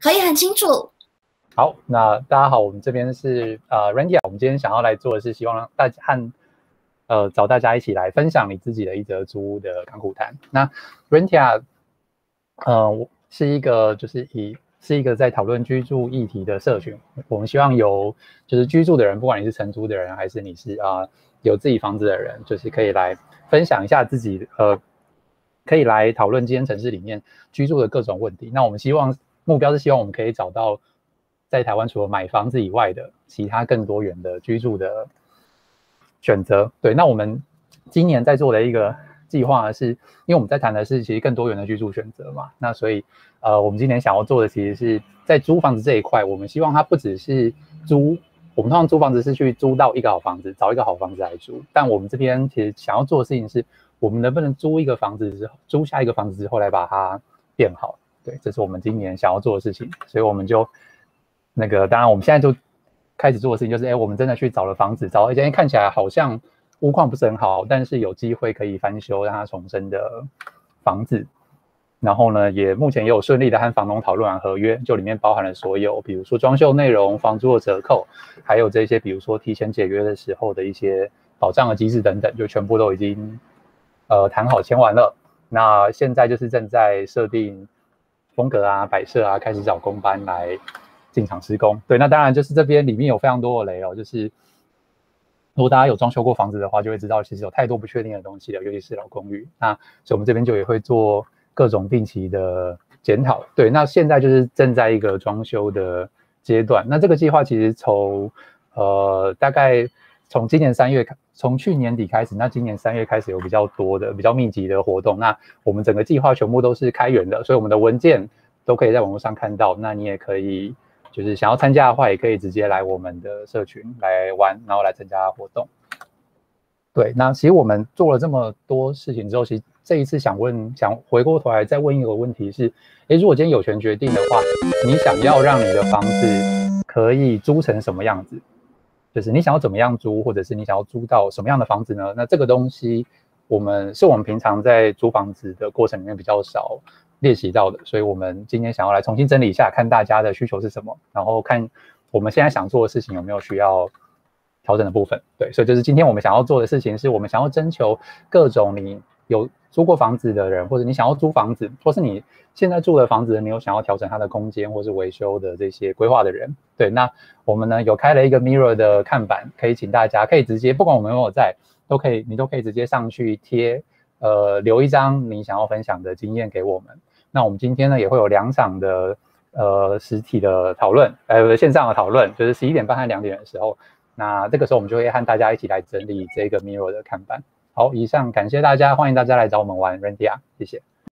可以很清楚。好，那大家好，我们这边是呃 Randy 啊，我们今天想要来做的是希望大家和呃找大家一起来分享你自己的一则租屋的港股谈。那 Randy 啊，呃，是一个就是以是一个在讨论居住议题的社群。我们希望有就是居住的人，不管你是承租的人，还是你是啊有自己房子的人，就是可以来分享一下自己呃，可以来讨论今天城市里面居住的各种问题。那我们希望目标是希望我们可以找到。在台湾除了买房子以外的其他更多元的居住的选择，对，那我们今年在做的一个计划是，因为我们在谈的是其实更多元的居住选择嘛，那所以呃，我们今年想要做的其实是在租房子这一块，我们希望它不只是租，我们通常租房子是去租到一个好房子，找一个好房子来租，但我们这边其实想要做的事情是，我们能不能租一个房子之后，租下一个房子之后来把它变好，对，这是我们今年想要做的事情，所以我们就。那个当然，我们现在就开始做的事情就是，哎，我们真的去找了房子，找一间看起来好像屋况不是很好，但是有机会可以翻修让它重生的房子。然后呢，也目前也有顺利的和房东讨论完合约，就里面包含了所有，比如说装修内容、房租的折扣，还有这些，比如说提前解约的时候的一些保障的机制等等，就全部都已经呃谈好签完了。那现在就是正在设定风格啊、摆设啊，开始找工班来。进场施工，对，那当然就是这边里面有非常多的雷哦，就是如果大家有装修过房子的话，就会知道其实有太多不确定的东西了，尤其是老公寓。那所以我们这边就也会做各种定期的检讨。对，那现在就是正在一个装修的阶段。那这个计划其实从呃大概从今年三月开，从去年底开始，那今年三月开始有比较多的、比较密集的活动。那我们整个计划全部都是开源的，所以我们的文件都可以在网络上看到。那你也可以。就是想要参加的话，也可以直接来我们的社群来玩，然后来参加活动。对，那其实我们做了这么多事情之后，其实这一次想问，想回过头来再问一个问题是：诶，如果今天有权决定的话，你想要让你的房子可以租成什么样子？就是你想要怎么样租，或者是你想要租到什么样的房子呢？那这个东西，我们是我们平常在租房子的过程里面比较少。练习到的，所以我们今天想要来重新整理一下，看大家的需求是什么，然后看我们现在想做的事情有没有需要调整的部分。对，所以就是今天我们想要做的事情，是我们想要征求各种你有租过房子的人，或者你想要租房子，或是你现在住的房子你有想要调整它的空间或是维修的这些规划的人。对，那我们呢有开了一个 Mirror 的看板，可以请大家可以直接，不管我们有没有在，都可以，你都可以直接上去贴，呃，留一张你想要分享的经验给我们。那我们今天呢也会有两场的呃实体的讨论，呃线上的讨论，就是十一点半和两点的时候，那这个时候我们就会和大家一起来整理这个 Mirror 的看板。好，以上感谢大家，欢迎大家来找我们玩 randia 谢谢。